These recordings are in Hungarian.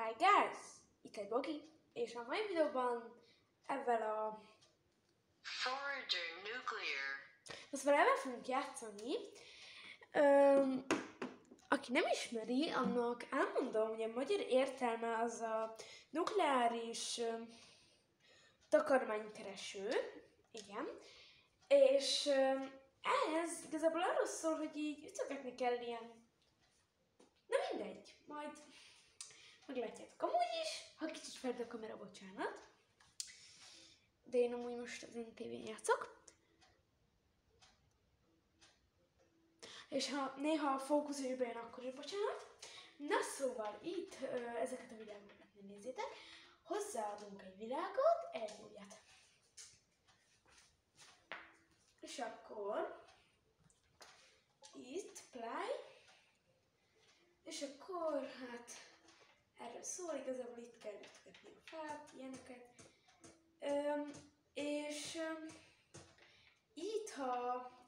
Hi guys! Itt egy Bogi, és a mai videóban ezzel a... Forager nuclear. Most vele ebben fogunk játszani. Öm, aki nem ismeri, annak elmondom, hogy a magyar értelme az a nukleáris öm, takarmánykereső. Igen. És öm, ez igazából arról szól, hogy így ütögetni kell ilyen... Na mindegy, majd meglátjátok amúgy is, ha kicsit ferd a kamera, bocsánat. De én amúgy most az NTV-n játszok. És ha néha a fókusz bejön, akkor is bocsánat. Na szóval itt ö, ezeket a világokat nem nézzétek. Hozzáadunk egy világot, egy újat. És akkor itt play. És akkor hát erről szól, igazából itt kell ütkötni a fát, ilyeneket. Öm, és öm, itt, ha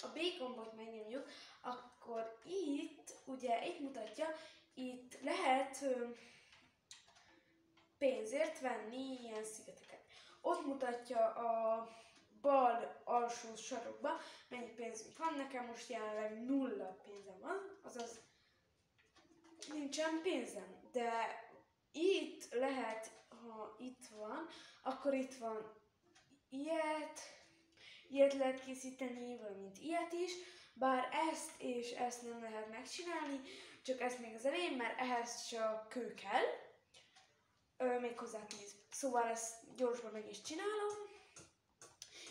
a B gombot megnyomjuk, akkor itt, ugye itt mutatja, itt lehet öm, pénzért venni ilyen szigeteket. Ott mutatja a bal alsó sarokba, mennyi pénzünk van. Nekem most jelenleg nulla pénzem van, azaz nincsen pénzem. De itt lehet, ha itt van, akkor itt van ilyet, ilyet lehet készíteni, valamint ilyet is, bár ezt és ezt nem lehet megcsinálni, csak ezt még az elején, mert ehhez csak kő kell, ö, még hozzá tíz. Szóval ezt gyorsban meg is csinálom,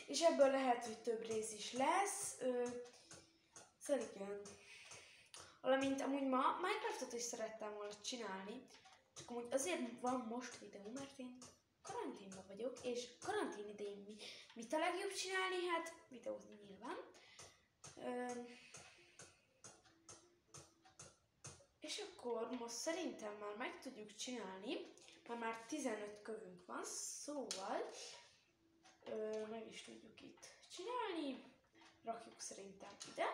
és ebből lehet, hogy több rész is lesz. Ö, igen. Valamint amúgy ma Minecraftot is szerettem volna csinálni, csak amúgy azért van most videó, mert én karanténban vagyok, és karantén idején mi, mit a legjobb csinálni? Hát videózni nyilván. Ö, és akkor most szerintem már meg tudjuk csinálni, mert már 15 kövünk van, szóval ö, meg is tudjuk itt csinálni. Rakjuk szerintem ide.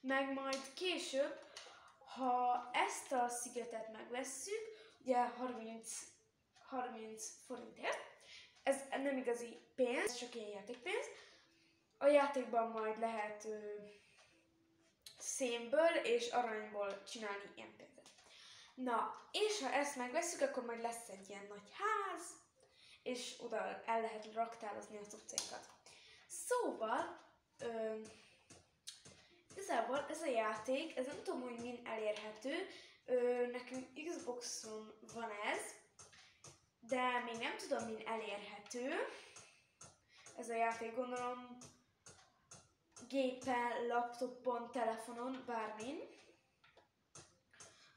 Meg majd később, ha ezt a szigetet megvesszük, ugye 30, 30 forintért, ez nem igazi pénz, csak ilyen játékpénz. A játékban majd lehet ö, szénből és aranyból csinálni ilyen pénzet. Na, és ha ezt megveszük, akkor majd lesz egy ilyen nagy ház, és oda el lehet raktározni a cuccainkat. Szóval, ö, igazából ez a játék, ez nem tudom, hogy min elérhető, ö, nekünk Xboxon van ez, de még nem tudom, min elérhető. Ez a játék gondolom gépen, laptopon, telefonon, bármin.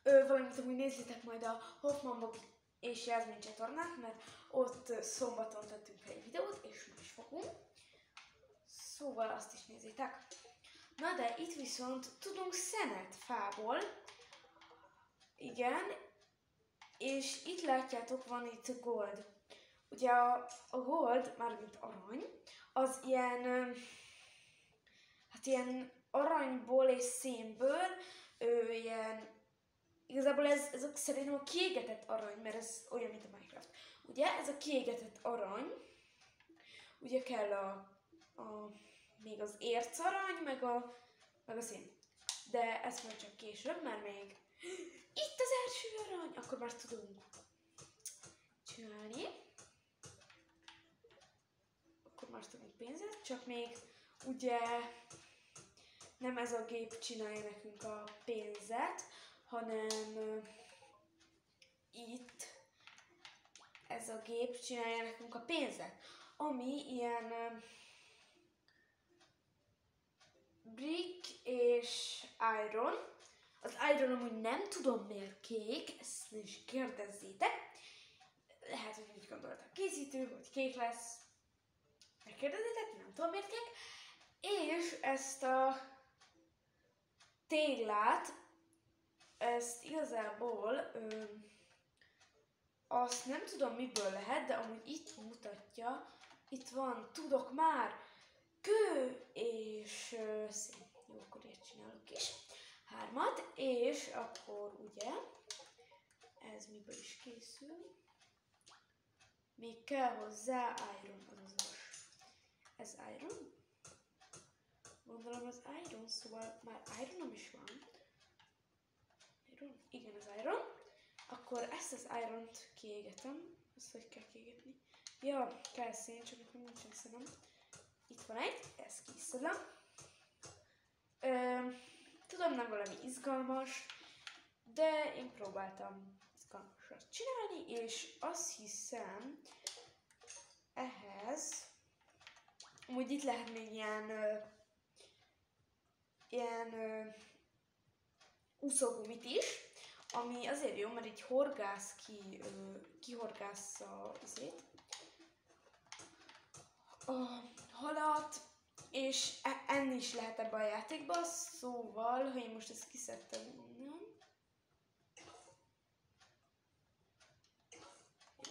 Ö, valamint amúgy nézzétek majd a Hoffman Bob és Jasmine csatornát, mert ott szombaton tettünk fel egy videót, és most fogunk. Szóval azt is nézzétek. Na de itt viszont tudunk szenet fából. Igen. És itt látjátok, van itt gold. Ugye a, a gold, mármint arany, az ilyen, hát ilyen aranyból és szénből, ö, ilyen, igazából ez, ez szerintem a kiégetett arany, mert ez olyan, mint a Minecraft. Ugye ez a kiégetett arany, ugye kell a, a még az ércarany, meg a, meg a szén. De ezt majd csak később, mert még itt az első arany, akkor már tudunk csinálni. Akkor már tudunk pénzet, csak még ugye nem ez a gép csinálja nekünk a pénzet, hanem itt ez a gép csinálja nekünk a pénzet, ami ilyen brick és iron. Az iron amúgy nem tudom miért kék, ezt is kérdezzétek. Lehet, hogy úgy gondolta a készítő, hogy kék lesz. Megkérdezzétek, nem tudom miért kék. És ezt a téglát, ezt igazából ö, azt nem tudom miből lehet, de amúgy itt mutatja, itt van, tudok már, kő és ö, szén. Jó, akkor ilyet csinálok is. Hármat, és akkor ugye ez miből is készül. Még kell hozzá iron, azaz. Ez iron? Gondolom az iron, szóval már ironom is van. Iron? Igen, az iron. Akkor ezt az iront kiégetem. Ezt hogy kell kiégetni? Ja, kell szén, csak akkor nincsen színem. Itt van egy, ezt kiszedem. Tudom, nem valami izgalmas, de én próbáltam izgalmasat csinálni, és azt hiszem, ehhez, úgy itt lehet még ilyen, ö, ilyen ö, úszógumit is, ami azért jó, mert így horgász ki, ö, kihorgásza izét, a halat, és e- enni is lehet ebbe a játékba, szóval, ha én most ezt kiszedtem innen,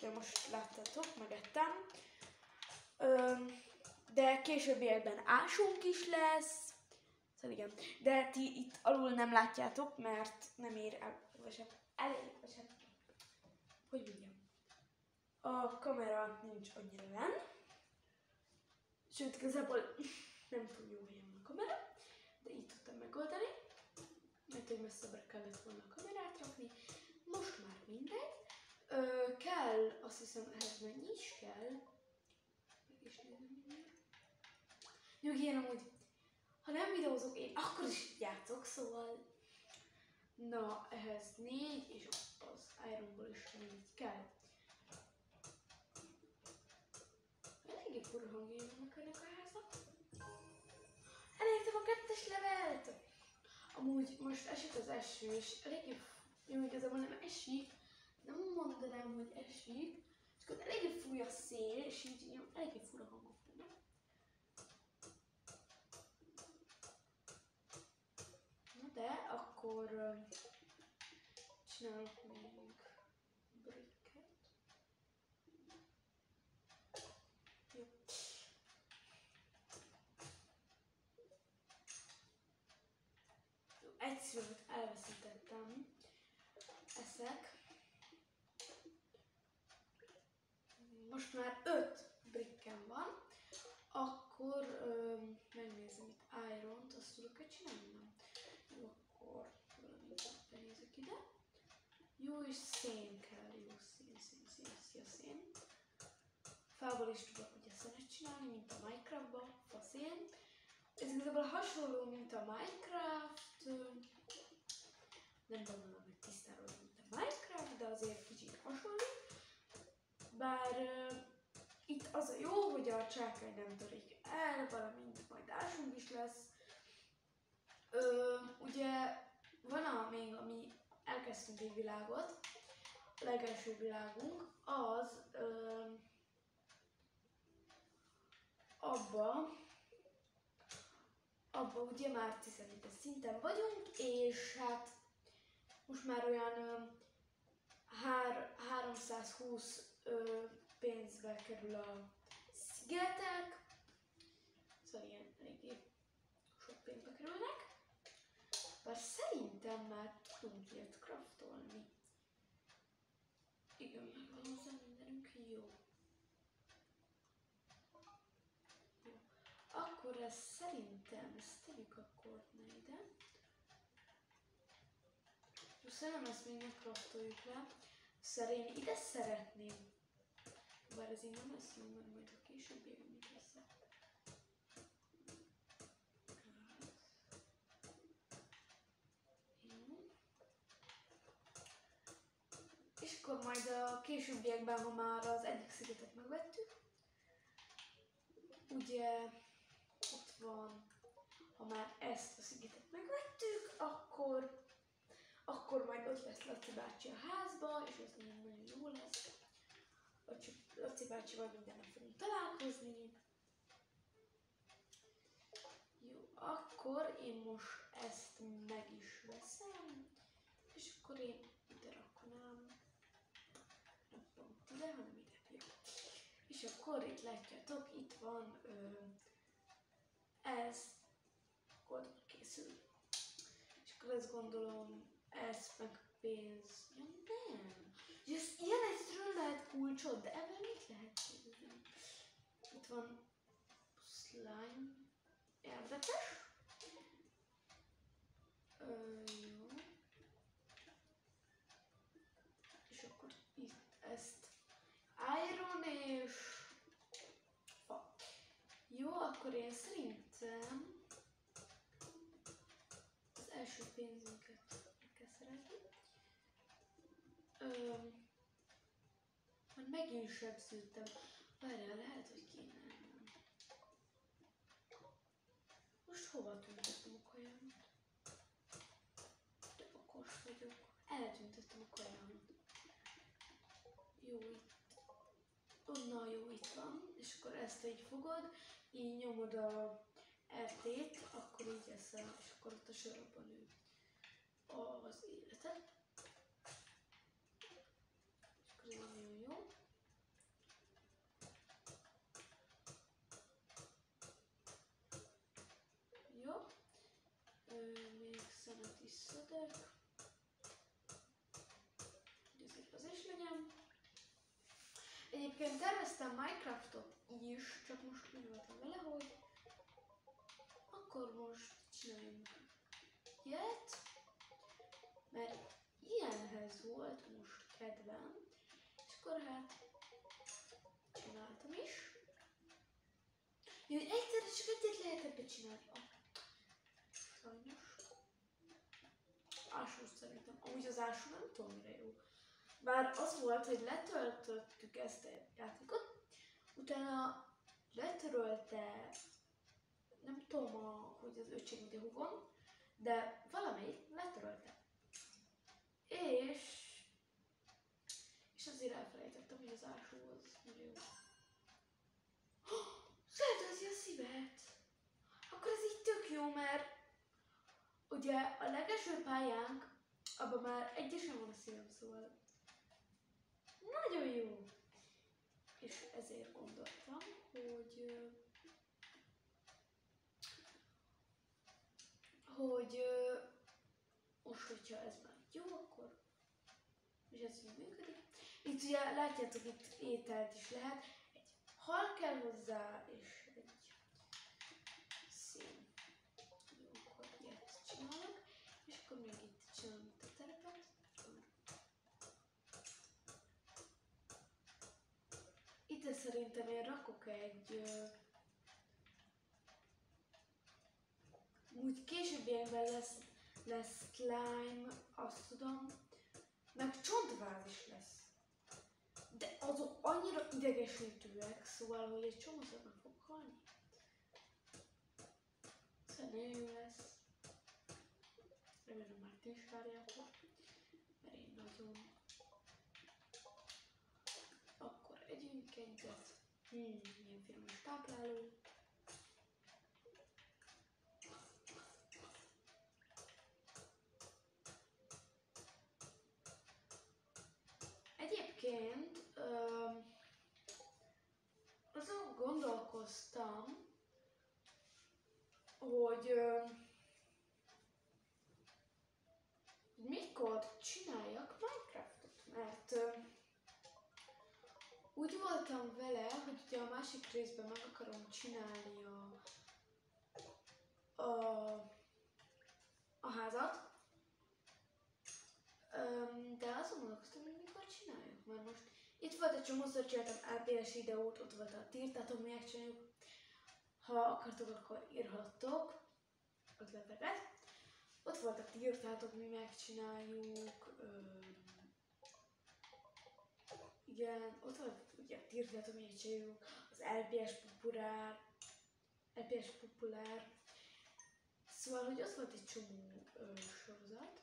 de most láttátok, megettem, de későbbiekben ásunk is lesz, szóval igen, de ti itt alul nem látjátok, mert nem ér el, vagy hát elég, vagy hát, hogy mondjam, a kamera nincs annyira lenn, Sőt, igazából nem túl jó helyen a kamera, de így tudtam megoldani, mert hogy messzebbre kellett volna a kamerát rakni. Most már mindegy. Ö, kell, azt hiszem, ehhez mennyi is kell. Meg is nézem. Nyugi, amúgy, ha nem videózok, én akkor is játszok, szóval... Na, ehhez négy, és az Ironból is négy kell. Eléggé fura hangjai vannak ennek a háznak. A kettes levelt! Amúgy most esik az eső, és eléggé, jó, igazából nem esik, nem mondanám, hogy esik, csak ott eléggé fúj a szél, és így ilyen eléggé fura hangok vannak. Na de, akkor csinálok még bricket. Jó. Szívemet elveszítettem. Eszek. Most már öt brikkem van. Akkor ö, megnézem itt Iron-t, azt tudok-e csinálni? Nem. Jó, akkor valamit ide. Jó, és szén kell. Jó, szén, szén, szén, szén, szén. Fából is tudok ugye szenet csinálni, mint a Minecraftban, faszén. Ez igazából hasonló, mint a Minecraft. Nem gondolom, hogy tisztáról, mint a Minecraft, de azért kicsit hasonló. Bár ö, itt az a jó, hogy a csákány nem törik el, valamint majd ásunk is lesz. Ö, ugye van a még, ami elkezdtünk egy világot, a legelső világunk, az ö, abba, abba ugye már 17 szinten vagyunk, és hát most már olyan hár, 320 ö, pénzbe kerül a szigetek, szóval ilyen eléggé sok pénzbe kerülnek. Bár szerintem már tudunk ilyet craftolni. Igen, megvan hozzá mindenünk, jó. Akkor ez szerintem, ezt tegyük akkor ne ide. Jó, szerintem ezt még ne craftoljuk le. Szerén ide szeretném. Bár ez így nem lesz jó, mert majd a későbbiekben mit lesz. És akkor majd a későbbiekben, ha már az egyik szigetet megvettük, ugye ott van, ha már ezt a szigetet megvettük, akkor, akkor majd ott lesz Laci bácsi a házba, és az nagyon, jó lesz. Laci, bácsival minden nap fogunk találkozni. Jó, akkor én most ezt meg is veszem, és akkor én ide rakonám. Nem pont ide, hanem ide. Jó. És akkor itt látjátok, itt van ö, ez goldból készül. És akkor ezt gondolom, ez meg pénz. Ja, nem. csod, de ebben mit lehet kérdezni? Itt van slime. Érdekes. Ö, jó. És akkor itt ezt iron és fa. Jó, akkor én szerintem az első pénzünket meg kell szerezni. Öm, már megint sebződtem. Várjál, lehet, hogy kéne. Most hova tüntettem a kajámat? De okos vagyok. Eltüntettem a kajámat. Jó, itt. Onnan jó, itt van. És akkor ezt így fogod, így nyomod a RT-t, akkor így eszel, és akkor ott a sorokban nő az életed. Nagyon jó. Még szenet is szedek. Hogy az is legyen. Egyébként terveztem Minecraftot is, csak most úgy voltam vele, hogy akkor most csináljunk ilyet, mert ilyenhez volt most kedvem, akkor hát csináltam is. Jó, egyszerre csak egyet lehet ebbe csinálni. Ah, sajnos. Ásó szerintem. Amúgy az ásó nem tudom mire jó. Bár az volt, hogy letöltöttük ezt a játékot, utána letörölte, nem tudom, a, hogy az öcsém ide húgon, de valamelyik letörölte. És azért elfelejtettem, hogy az ásó az mire jó. Feltölti a szívet! Akkor ez így tök jó, mert ugye a legelső pályánk, abban már egyesen van a szívem, szóval nagyon jó! És ezért gondoltam, hogy hogy most, hogyha ez már jó, akkor és ez így működik. Itt ugye látjátok, itt ételt is lehet. Egy hal kell hozzá, és egy szín. Jó, akkor ilyet csinálok. És akkor még itt csinálom a terepet. Ide szerintem én rakok egy... Úgy későbbiekben lesz, lesz slime, azt tudom, meg csontváz is lesz. Azok annyira idegesítőek, szóval, hogy egy csomószor meg fog halni. Nagyon jó lesz. Remélem már ti is várjátok, mert én nagyon... Akkor együnk egyet. Hmm, milyen finom tápláló. Egyébként öm, azon gondolkoztam, hogy mikor csináljak Minecraftot, mert úgy voltam vele, hogy ugye a másik részben meg akarom csinálni a, a, a házat, de azon gondolkoztam, hogy mikor csináljuk, mert most itt volt egy csomószor csináltam LPS videót, ott volt a tiltatom, megcsináljuk. Ha akartok, akkor írhattok ötleteket. Ott voltak tiltátok, mi megcsináljuk. Öm, igen, ott volt ugye tiltatok, mi megcsináljuk. Az LPS populár, LPS populár. Szóval, hogy ott volt egy csomó ö, sorozat.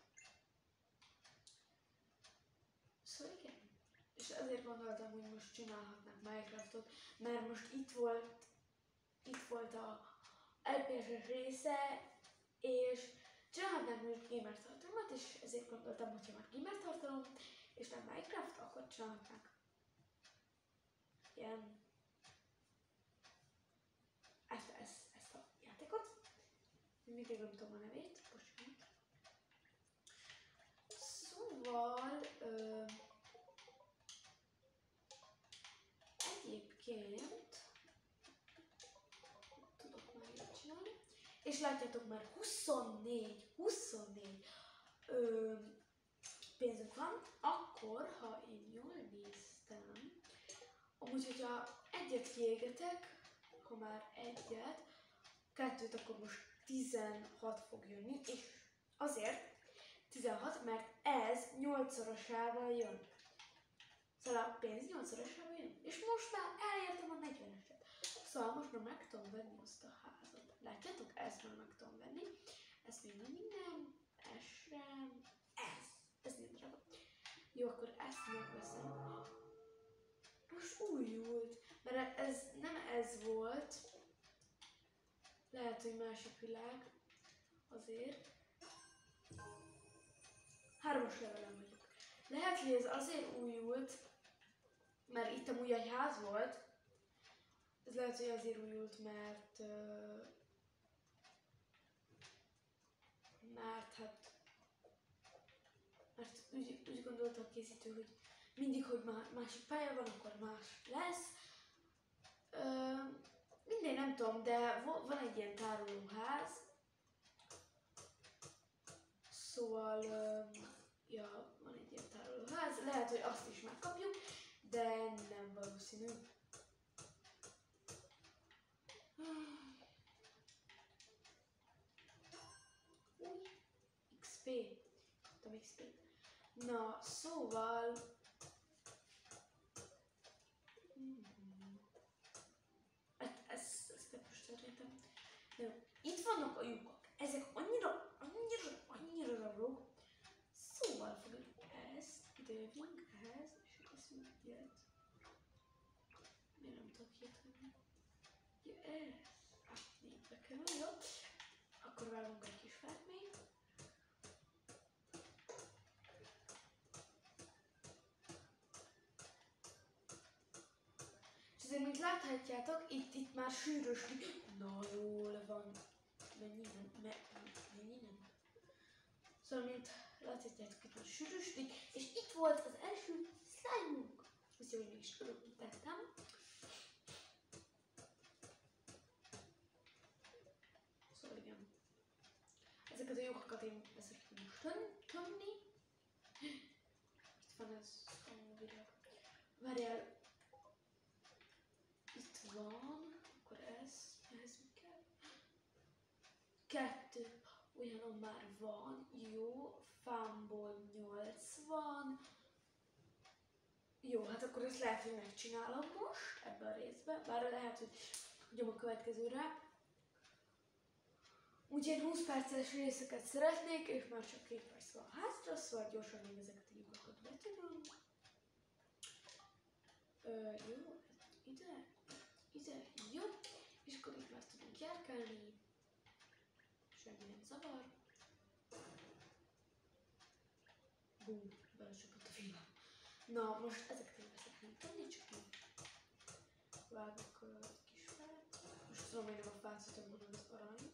Szóval igen. És ezért gondoltam, hogy most csinálhatnánk Minecraftot, mert most itt volt, itt volt a LPS része, és csinálhatnánk most gamer tartalmat, és ezért gondoltam, hogy ha már gamer tartalom, és nem Minecraft, akkor csinálhatnánk ilyen ezt, ezt, ezt a játékot. Mindig nem tudom a nevét, bocsánat. Szóval, ö, és látjátok már 24, 24 ö, pénzünk van, akkor, ha én jól néztem, amúgy, hogyha egyet kiégetek, ha már egyet, kettőt, akkor most 16 fog jönni, és azért 16, mert ez 8-szorosával jön. Szóval a pénz 8-szorosával jön. És most már elértem a 40-eset. Szóval most már meg tudom venni azt a házat. Látjátok? Ezt már meg tudom venni. Ez még nem minden. Ez sem. Ez. Ez nem drága. Jó, akkor ezt megveszem. Most újult. Mert ez nem ez volt. Lehet, hogy másik világ. Azért. Hármas levelem vagyok. Lehet, hogy ez azért újult, mert itt amúgy egy ház volt. Ez lehet, hogy azért újult, mert... ö, Mert hát... Mert úgy, úgy gondolta a készítő, hogy mindig, hogy má, másik pálya van, akkor más lesz. Ö, mindegy, nem tudom, de van egy ilyen tárolóház. Szóval, ö, ja, van egy ilyen tárolóház. Lehet, hogy azt is megkapjuk, de nem valószínű. Új, XP. Kaptam XP. Na, szóval... Mhm. Hát ez, ez most történtem. Jó, itt vannak a lyukak. Ezek annyira, annyira, annyira rablók. Szóval fogjuk ezt, idejövünk ehhez, és teszünk ilyet. Miért nem tudok ilyet venni? Ja, ez. Hát, négy bekerül, jó. Akkor vágunk egy kis fát még. És azért, mint láthatjátok, itt, itt már sűröslik. Na jól van. Mennyi nem? Me, mennyi nem? Szóval, mint láthatjátok, itt már sűröslik, és itt volt az első slime-unk. Ezt jó, örökítettem. Szóval igen. Ezeket a lyukakat én szeretném most tömni. Itt van ez a videó. Várjál. Van. Akkor ez. Ez mi kell? Kettő. Olyan már van. Jó. Fámból 80. Jó, hát akkor ezt lehet, hogy megcsinálom most ebben a részben. Bár lehet, hogy hagyom a következőre. Úgyhogy 20 perces részeket szeretnék, és már csak két perc van hátra, szóval gyorsan még ezeket a lyukakat betömöm. Ö, jó, ide, ide, jó. És akkor itt már tudunk járkálni. Semmi nem zavar. Bum, belecsapott a film. Na, most ezeket én szeretném tenni, csak én vágok ö, egy kis fát. Most tudom, hogy nem a fát szütöm, hanem az aranyt.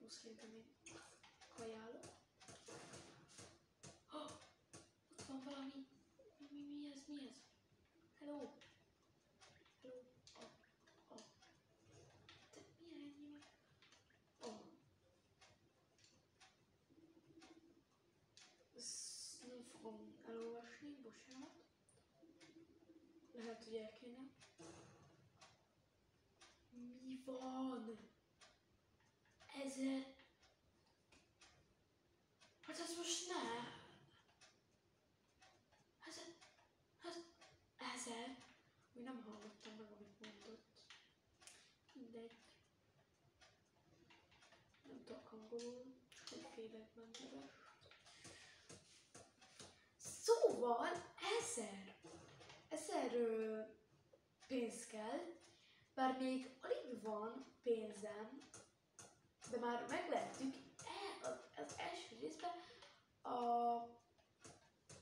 Jó, szerintem én kajálok. Oh, ott van valami. Mi, mi, mi ez, mi ez? Hello? Oh, oh. Te mi ennyi meg? Oh. Ezt nem fogom elolvasni, bocsánat. Lehet, hogy el kéne. Mi van? Ezer... Hát ez most ne! Hát... Hát... Nem hallottam meg, amit mondott. Mindegy. Nem tudok angolul, csak félek mentőre. Szóval ezer, ezer ö, pénz kell, bár még alig van pénzem, de már meglettük e, az, az első részben a,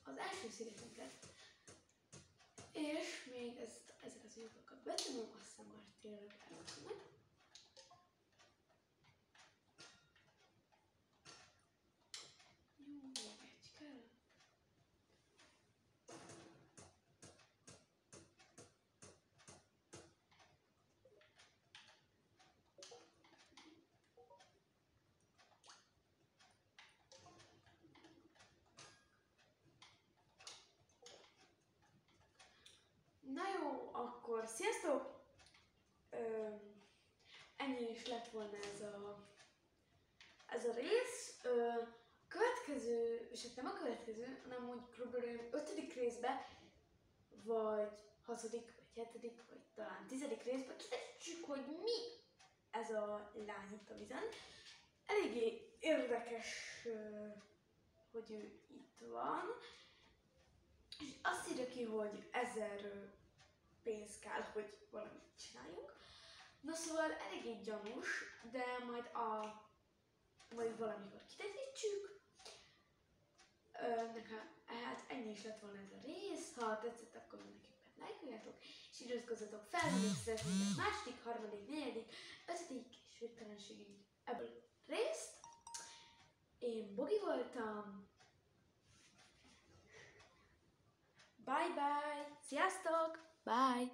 az első szigetünket. És még ezt, ezeket az lyukakat betömöm, aztán már tényleg elköszönök. Jó, még egy kell. Akkor sziasztok! Ö, ennyi is lett volna ez a, ez a rész. Ö, következő, és hát nem a következő, hanem úgy kb. ötödik részbe, vagy hatodik, vagy hetedik, vagy talán tizedik részben kiderítjük, hogy mi ez a lány itt a vizen. Eléggé érdekes, hogy ő itt van. És azt írja ki, hogy ezer ö, pénz kell, hogy valamit csináljunk. Na szóval eléggé gyanús, de majd a majd valamikor kiderítsük. Ö, nekem, hát ennyi is lett volna ez a rész. Ha tetszett, akkor mindenképpen lájkoljátok, és iratkozzatok fel, hogy szeretnétek második, harmadik, negyedik, ötödik és végtelenségig ebből részt. Én Bogi voltam. Bye bye! Sziasztok! Bye!